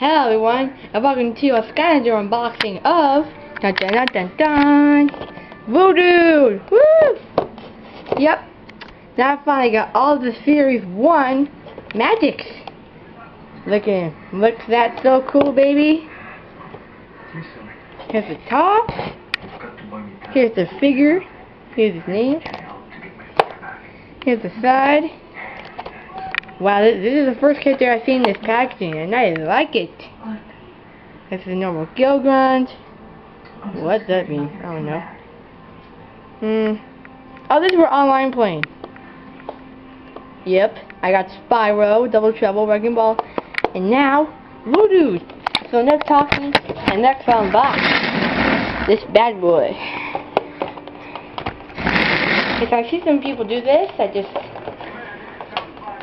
Hello everyone, and welcome to a Skylander unboxing of dun dun dun dun dun Voodood! Woo! Yep. Now I finally got all the series one magics. Look at. Looks that so cool, baby. Here's the top. Here's the figure. Here's his name. Here's the side. Wow, this, is the first character I've seen this packaging, and I like it. This is a normal Gill Grunt. What does that mean? I don't know. Hmm. Oh, this is we're online playing. Yep, I got Spyro, Double Trouble, Wrecking Ball, and now Voodood. So next talking and next unbox this bad boy. If I see some people do this, I just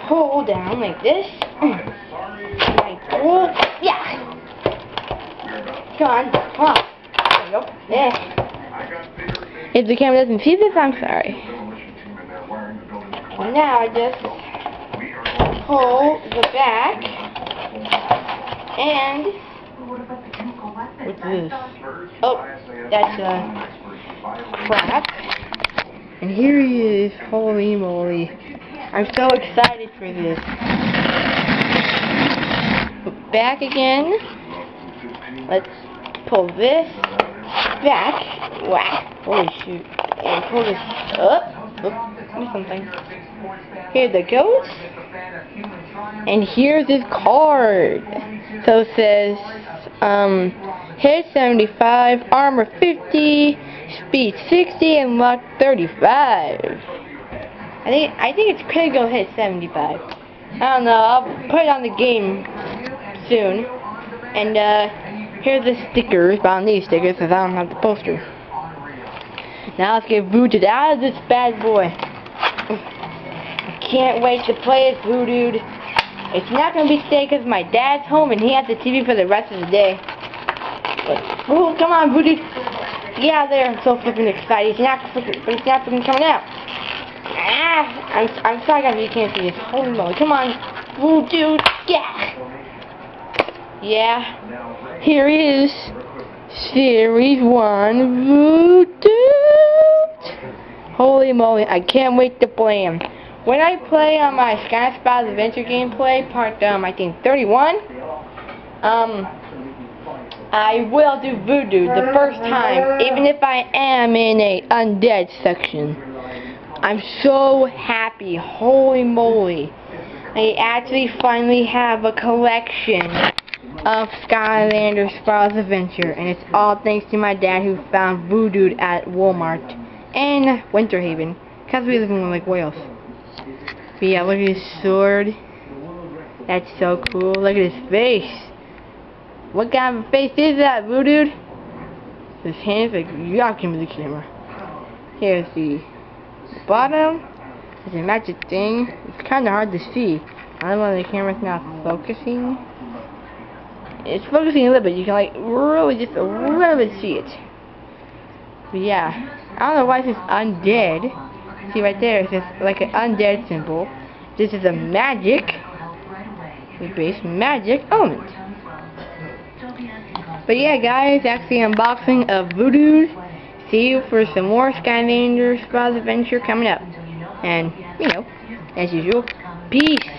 pull down like this. Like pull, yeah. Come on, come on. There you go. Yeah. If the camera doesn't see this, I'm sorry. And now I just pull the back and what's this? Oh, that's a crap. And here he is. Holy moly. I'm so excited for this. Back again. Let's pull this back. Wow. Holy shoot. And pull this up. Oop, something. Here the goes. And here's his card. So it says, um, hit 75, armor 50, speed 60, and luck 35. I think I think it's critical hit 75. I don't know. I'll put it on the game soon. And uh, here's the stickers. But need stickers because I don't have the poster. Now let's get booted out of this bad boy. I can't wait to play as Voodood. It's not going to be today because my dad's home and he has the TV for the rest of the day. But, oh, come on, Voodood. Get out there. I'm so flipping excited. He's not flipping, not flipping coming out. Ah, I'm, I'm sorry guys, you can't see this. Holy moly. Come on. Voodood. Yeah. Yeah. Here is Series 1 Voodood. Holy moly. I can't wait to play him. When I play on my Sky Spyro's Adventure gameplay, part, um, I think 31, um, I will do Voodood the first time, even if I am in a undead section. I'm so happy, holy moly. I actually finally have a collection of Skylander Spyro's Adventure, and it's all thanks to my dad who found Voodood at Walmart and Winter Haven, because we live in Lake Wales. But yeah, look at his sword. That's so cool. Look at his face. What kind of face is that, Voodood? His hands like y'all into the camera. Here's the bottom. is a magic thing. It's kind of hard to see. I don't know the camera's not focusing. It's focusing a little bit. You can like really just a little bit see it. But yeah, I don't know why it says undead. See right there, it says like an undead symbol. This is a magic, we base magic element. But yeah, guys, that's the unboxing of Voodood. See you for some more Skylanders Spyro's Adventure coming up. And, you know, as usual, peace.